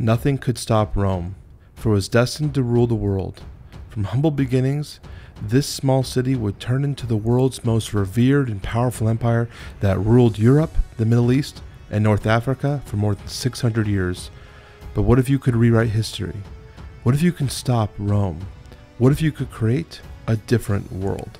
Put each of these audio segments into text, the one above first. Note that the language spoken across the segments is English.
Nothing could stop Rome, for it was destined to rule the world. From humble beginnings, this small city would turn into the world's most revered and powerful empire that ruled Europe, the Middle East, and North Africa for more than 600 years. But what if you could rewrite history? What if you can stop Rome? What if you could create a different world?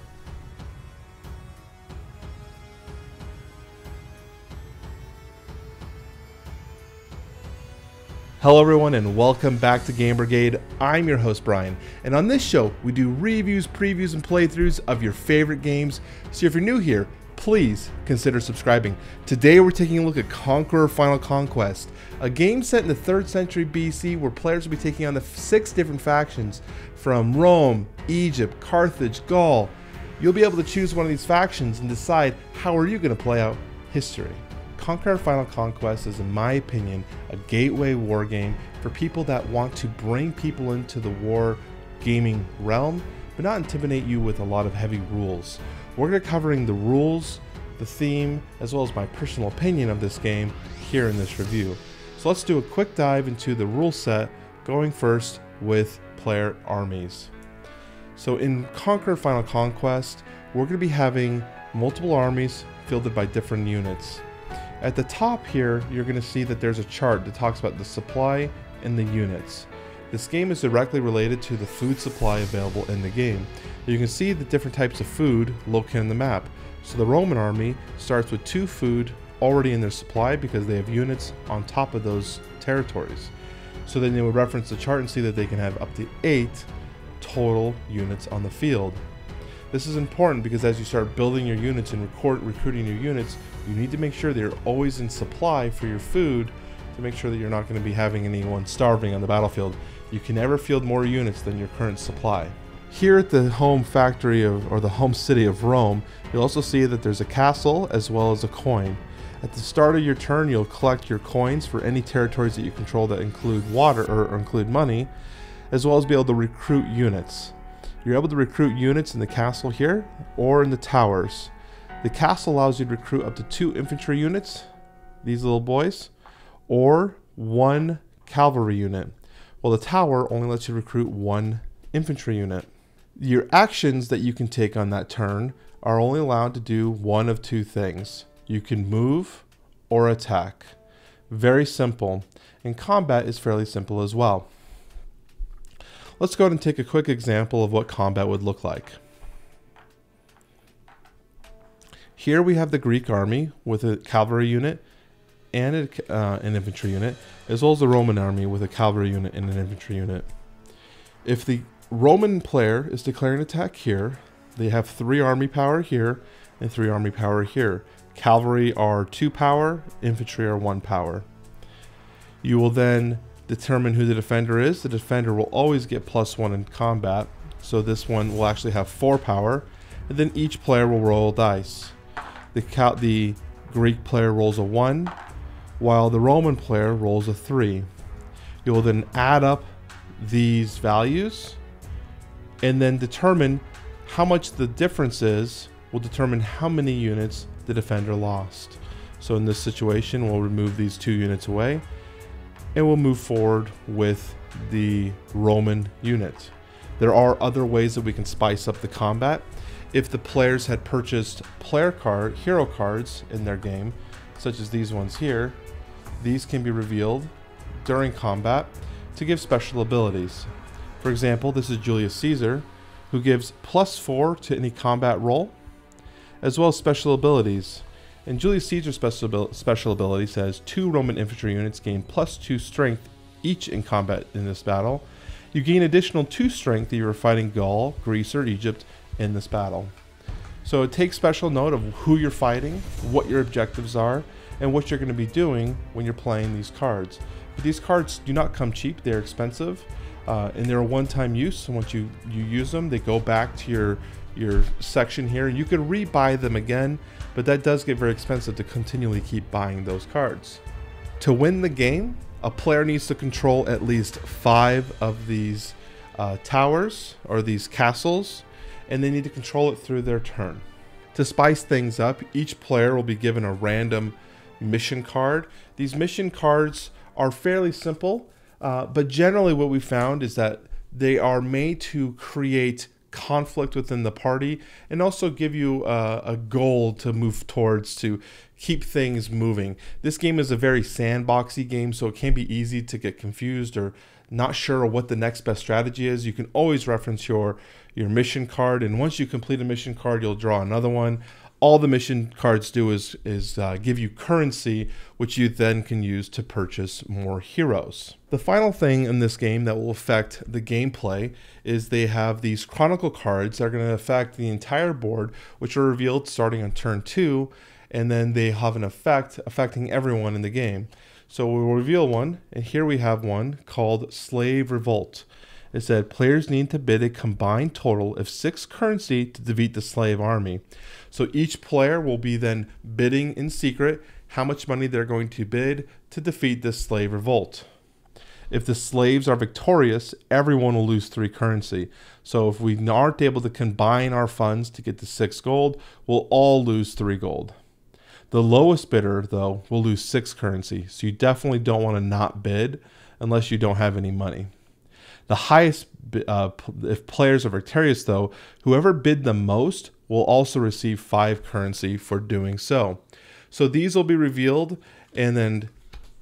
Hello, everyone, and welcome back to Game Brigade. I'm your host, Bryan, and on this show, we do reviews, previews, and playthroughs of your favorite games. So if you're new here, please consider subscribing. Today, we're taking a look at Conqueror Final Conquest, a game set in the 3rd century BC where players will be taking on the six different factions from Rome, Egypt, Carthage, Gaul. You'll be able to choose one of these factions and decide how are you going to play out history. Conqueror Final Conquest is, in my opinion, a gateway war game for people that want to bring people into the war gaming realm, but not intimidate you with a lot of heavy rules. We're going to be covering the rules, the theme, as well as my personal opinion of this game here in this review. So let's do a quick dive into the rule set, going first with player armies. So in Conqueror Final Conquest, we're going to be having multiple armies fielded by different units. At the top here, you're going to see that there's a chart that talks about the supply and the units. This game is directly related to the food supply available in the game. You can see the different types of food located on the map. So the Roman army starts with two food already in their supply because they have units on top of those territories. So then they would reference the chart and see that they can have up to eight total units on the field. This is important because as you start building your units and record, recruiting your units, you need to make sure that you're always in supply for your food to make sure that you're not going to be having anyone starving on the battlefield. You can never field more units than your current supply. Here at the home factory of, or the home city of Rome, you'll also see that there's a castle as well as a coin. At the start of your turn, you'll collect your coins for any territories that you control that include water or, or include money, as well as be able to recruit units. You're able to recruit units in the castle here or in the towers. The castle allows you to recruit up to two infantry units, these little boys, or one cavalry unit. While the tower only lets you recruit one infantry unit. Your actions that you can take on that turn are only allowed to do one of two things. You can move or attack. Very simple. And combat is fairly simple as well. Let's go ahead and take a quick example of what combat would look like. Here we have the Greek army with a cavalry unit and a, uh, an infantry unit, as well as the Roman army with a cavalry unit and an infantry unit. If the Roman player is declaring attack here, they have three army power here and three army power here. Cavalry are two power, infantry are one power. You will then determine who the defender is. The defender will always get plus one in combat. So this one will actually have four power. And then each player will roll dice. The, the Greek player rolls a one, while the Roman player rolls a three. You will then add up these values and then determine how much the difference is will determine how many units the defender lost. So in this situation, we'll remove these two units away and we'll move forward with the Roman unit. There are other ways that we can spice up the combat. If the players had purchased player card, hero cards in their game, such as these ones here, these can be revealed during combat to give special abilities. For example, this is Julius Caesar, who gives plus 4 to any combat roll, as well as special abilities. And Julius Caesar's special, special ability says two Roman infantry units gain plus two strength each in combat in this battle. You gain additional two strength if you are fighting Gaul, Greece, or Egypt in this battle. So take special note of who you're fighting, what your objectives are, and what you're going to be doing when you're playing these cards. But these cards do not come cheap; they're expensive, uh, and they're a one-time use. And once you you use them, they go back to your your section here. And you could rebuy them again, but that does get very expensive to continually keep buying those cards. To win the game, a player needs to control at least five of these uh, towers or these castles, and they need to control it through their turn. To spice things up, each player will be given a random mission card. These mission cards are fairly simple. Uh, but generally, what we found is that they are made to create conflict within the party and also give you a, a goal to move towards to keep things moving. This game is a very sandboxy game, so it can be easy to get confused or not sure what the next best strategy is. You can always reference your your mission card, and once you complete a mission card, you'll draw another one all the mission cards do is is uh, give you currency, which you then can use to purchase more heroes. The final thing in this game that will affect the gameplay is they have these chronicle cards that are going to affect the entire board, which are revealed starting on turn two, and then they have an effect affecting everyone in the game. So we'll reveal one, and here we have one called Slave Revolt. It said players need to bid a combined total of six currency to defeat the slave army. So each player will be then bidding in secret how much money they're going to bid to defeat this slave revolt. If the slaves are victorious, everyone will lose three currency. So if we aren't able to combine our funds to get the six gold, we'll all lose three gold. The lowest bidder, though, will lose six currency. So you definitely don't want to not bid unless you don't have any money. The highest, uh, if players are victorious, though, whoever bid the most will also receive five currency for doing so. So these will be revealed and then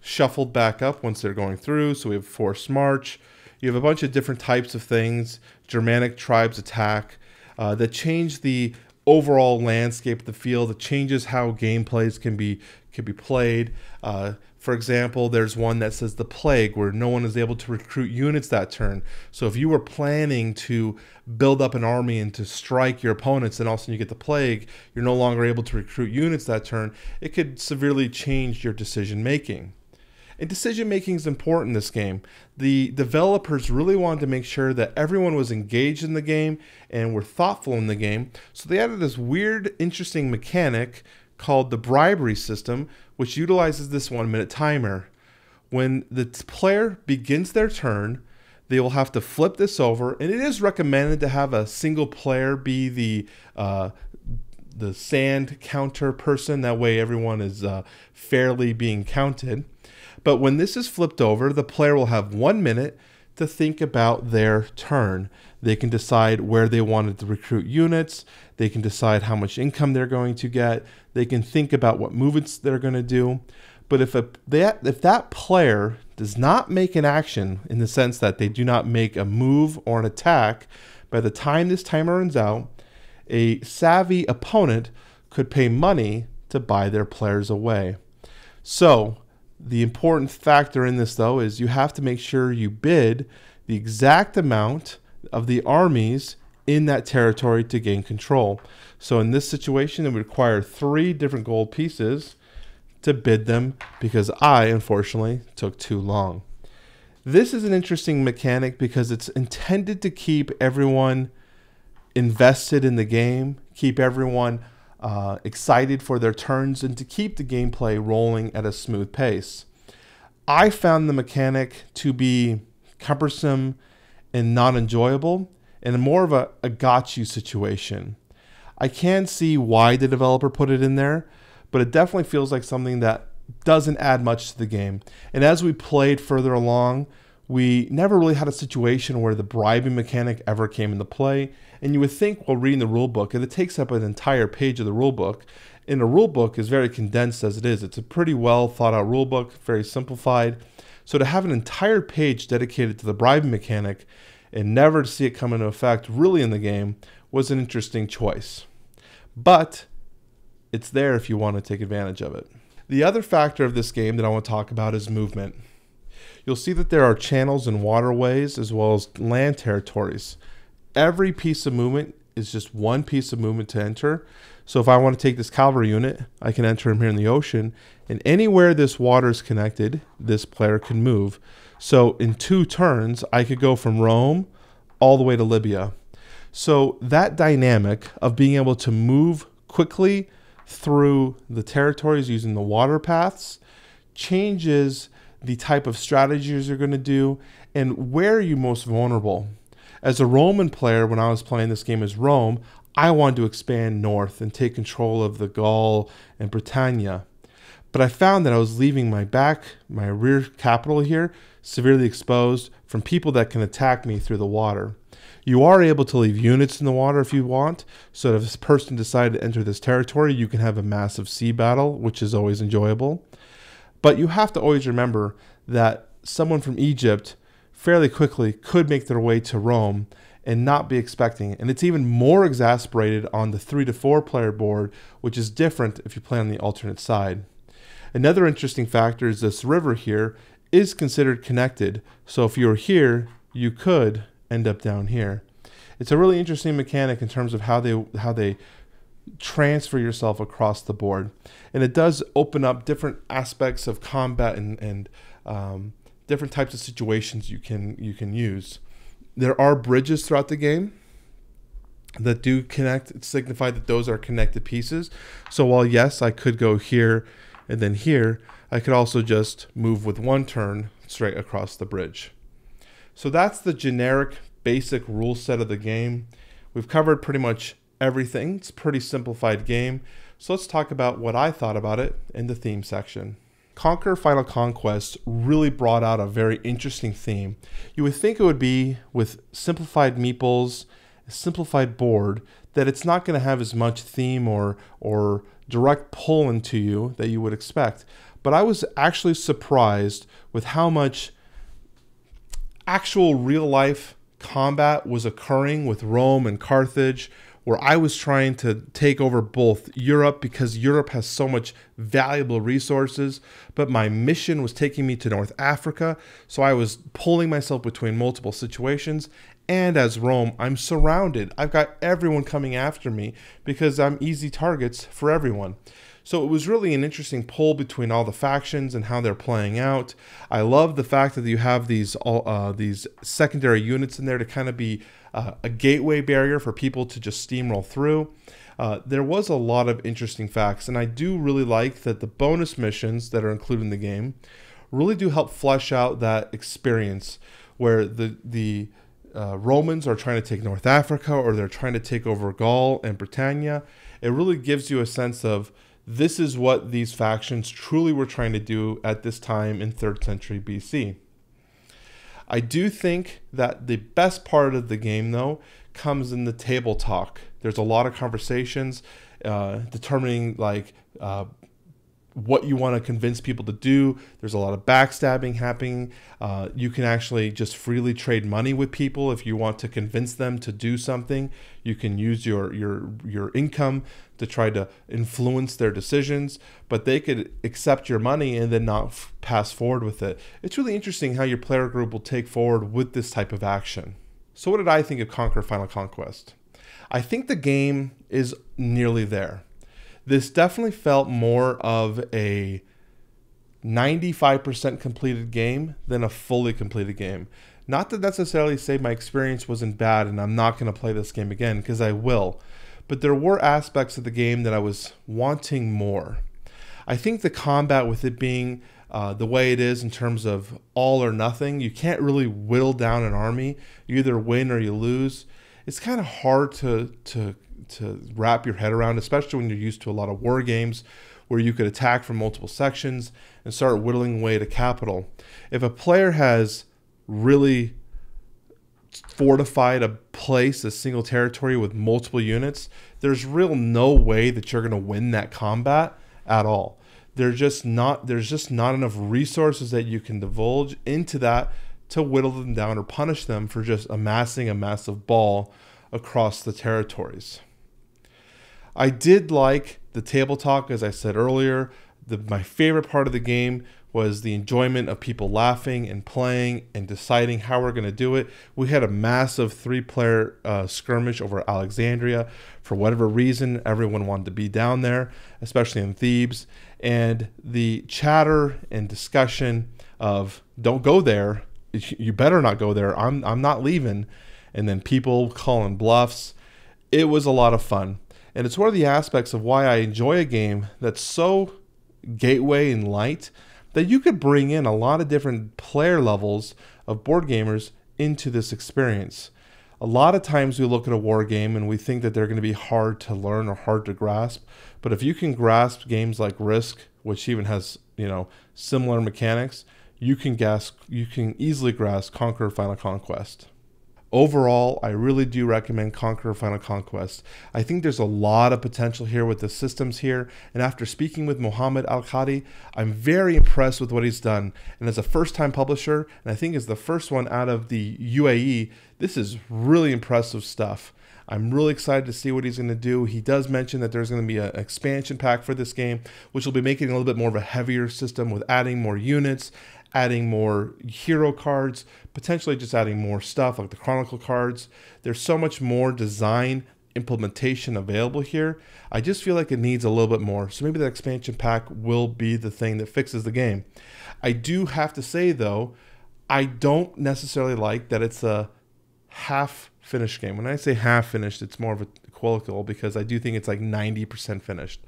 shuffled back up once they're going through. So we have forced march. You have a bunch of different types of things. Germanic tribes attack uh, that change the overall landscape of the field. It changes how gameplays can be can be played. Uh, for example, there's one that says the plague, where no one is able to recruit units that turn. So if you were planning to build up an army and to strike your opponents, and all of a sudden you get the plague, you're no longer able to recruit units that turn. It could severely change your decision making. And decision making is important in this game. The developers really wanted to make sure that everyone was engaged in the game and were thoughtful in the game. So they added this weird, interesting mechanic called the bribery system, which utilizes this one minute timer. When the player begins their turn, they will have to flip this over, and it is recommended to have a single player be the uh, the sand counter person. That way, everyone is uh, fairly being counted. But when this is flipped over, the player will have one minute to think about their turn. They can decide where they wanted to recruit units. They can decide how much income they're going to get. They can think about what movements they're going to do. But if a, that if that player does not make an action in the sense that they do not make a move or an attack, by the time this timer runs out, a savvy opponent could pay money to buy their players away. So, the important factor in this though is you have to make sure you bid the exact amount of the armies in that territory to gain control. So in this situation, it would require three different gold pieces to bid them because I, unfortunately, took too long. This is an interesting mechanic because it's intended to keep everyone invested in the game, keep everyone uh, excited for their turns, and to keep the gameplay rolling at a smooth pace. I found the mechanic to be cumbersome and not enjoyable and more of a, a got you situation. I can see why the developer put it in there, but it definitely feels like something that doesn't add much to the game. And as we played further along, we never really had a situation where the bribing mechanic ever came into play. And you would think while reading the rulebook, and it takes up an entire page of the rulebook, and the rulebook is very condensed as it is. It's a pretty well thought out rulebook, very simplified. So to have an entire page dedicated to the bribing mechanic and never to see it come into effect really in the game was an interesting choice. But it's there if you want to take advantage of it. The other factor of this game that I want to talk about is movement. You'll see that there are channels and waterways as well as land territories. Every piece of movement is just one piece of movement to enter. So if I want to take this cavalry unit, I can enter him here in the ocean, and anywhere this water is connected, this player can move. So in two turns, I could go from Rome all the way to Libya. So that dynamic of being able to move quickly through the territories using the water paths changes the type of strategies you're going to do and where are you most vulnerable. As a Roman player, when I was playing this game as Rome, I wanted to expand north and take control of the Gaul and Britannia. But I found that I was leaving my back, my rear capital here, severely exposed from people that can attack me through the water. You are able to leave units in the water if you want. So if this person decided to enter this territory, you can have a massive sea battle, which is always enjoyable. But you have to always remember that someone from Egypt fairly quickly could make their way to Rome and not be expecting it. And it's even more exasperated on the three to four player board, which is different if you play on the alternate side. Another interesting factor is this river here is considered connected. So if you're here, you could end up down here. It's a really interesting mechanic in terms of how they how they transfer yourself across the board, and it does open up different aspects of combat and and um, different types of situations you can you can use. There are bridges throughout the game that do connect signify that those are connected pieces. So while yes, I could go here and then here, I could also just move with one turn straight across the bridge. So that's the generic basic rule set of the game. We've covered pretty much everything. It's a pretty simplified game. So let's talk about what I thought about it in the theme section. Conquer Final Conquest really brought out a very interesting theme. You would think it would be with simplified meeples, a simplified board, that it's not going to have as much theme or or direct pull into you that you would expect. But I was actually surprised with how much actual real life combat was occurring with Rome and Carthage, where I was trying to take over both Europe because Europe has so much valuable resources, but my mission was taking me to North Africa. So I was pulling myself between multiple situations. And as Rome, I'm surrounded. I've got everyone coming after me because I'm easy targets for everyone. So it was really an interesting pull between all the factions and how they're playing out. I love the fact that you have these all uh, these secondary units in there to kind of be uh, a gateway barrier for people to just steamroll through. Uh, there was a lot of interesting facts, and I do really like that the bonus missions that are included in the game really do help flesh out that experience where the the uh, Romans are trying to take North Africa or they're trying to take over Gaul and Britannia. It really gives you a sense of this is what these factions truly were trying to do at this time in 3rd century BC. I do think that the best part of the game, though, comes in the table talk. There's a lot of conversations uh, determining like uh, what you want to convince people to do. There's a lot of backstabbing happening. Uh, you can actually just freely trade money with people if you want to convince them to do something. You can use your your your income to try to influence their decisions, but they could accept your money and then not f- pass forward with it. It's really interesting how your player group will take forward with this type of action. So, what did I think of Conquer Final Conquest? I think the game is nearly there this definitely felt more of a 95% completed game than a fully completed game. Not to necessarily say my experience wasn't bad and I'm not going to play this game again, because I will. But there were aspects of the game that I was wanting more. I think the combat with it being uh, the way it is in terms of all or nothing, you can't really whittle down an army. You either win or you lose. It's kind of hard to to to wrap your head around, especially when you're used to a lot of war games where you could attack from multiple sections and start whittling away to capital. If a player has really fortified a place, a single territory with multiple units, there's real no way that you're going to win that combat at all. There's just not there's just not enough resources that you can divulge into that to whittle them down or punish them for just amassing a massive ball across the territories. I did like the table talk, as I said earlier. The, my favorite part of the game was the enjoyment of people laughing and playing and deciding how we're going to do it. We had a massive three player uh, skirmish over Alexandria. For whatever reason, everyone wanted to be down there, especially in Thebes. And the chatter and discussion of don't go there, you better not go there, I'm, I'm not leaving. And then people calling bluffs. It was a lot of fun. And it's one of the aspects of why I enjoy a game that's so gateway and light that you could bring in a lot of different player levels of board gamers into this experience. A lot of times we look at a war game and we think that they're going to be hard to learn or hard to grasp. But if you can grasp games like Risk, which even has, you know, similar mechanics, you can guess, you can easily grasp Conqueror Final Conquest. Overall, I really do recommend Conqueror Final Conquest. I think there's a lot of potential here with the systems here, and after speaking with Mohammed Al Khadi, I'm very impressed with what he's done. And as a first time publisher, and I think as the first one out of the UAE, this is really impressive stuff. I'm really excited to see what he's going to do. He does mention that there's going to be an expansion pack for this game, which will be making a little bit more of a heavier system with adding more units, adding more hero cards, potentially just adding more stuff like the Chronicle cards. There's so much more design implementation available here. I just feel like it needs a little bit more. So maybe the expansion pack will be the thing that fixes the game. I do have to say though, I don't necessarily like that it's a half finished game. When I say half finished, it's more of a because I do think it's like 90% finished.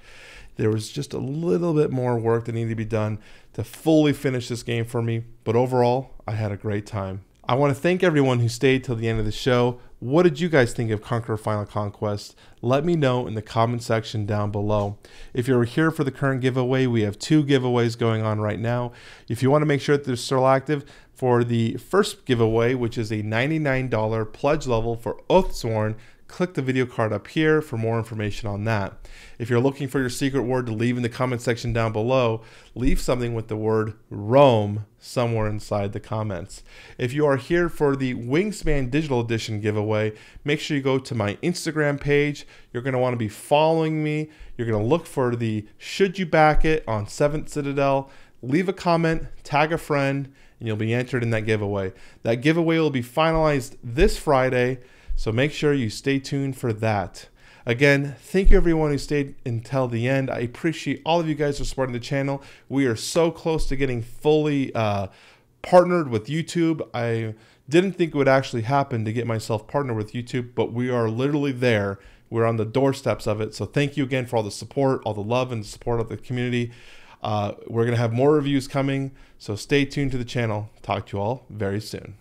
There was just a little bit more work that needed to be done to fully finish this game for me, but overall, I had a great time. I want to thank everyone who stayed till the end of the show. What did you guys think of Conqueror Final Conquest? Let me know in the comment section down below. If you're here for the current giveaway, we have two giveaways going on right now. If you want to make sure that they're still active, for the first giveaway, which is a $99 pledge level for Oathsworn, click the video card up here for more information on that. If you're looking for your secret word to leave in the comment section down below, leave something with the word Rome somewhere inside the comments. If you are here for the Wingspan Digital Edition giveaway, make sure you go to my Instagram page. You're going to want to be following me. You're going to look for the Should You Back It on 7th Citadel. Leave a comment, tag a friend, and you'll be entered in that giveaway. That giveaway will be finalized this Friday. So make sure you stay tuned for that. Again, thank you everyone who stayed until the end. I appreciate all of you guys for supporting the channel. We are so close to getting fully uh, partnered with YouTube. I didn't think it would actually happen to get myself partnered with YouTube, but we are literally there. We're on the doorsteps of it. So thank you again for all the support, all the love and support of the community. Uh, we're going to have more reviews coming, so stay tuned to the channel. Talk to you all very soon.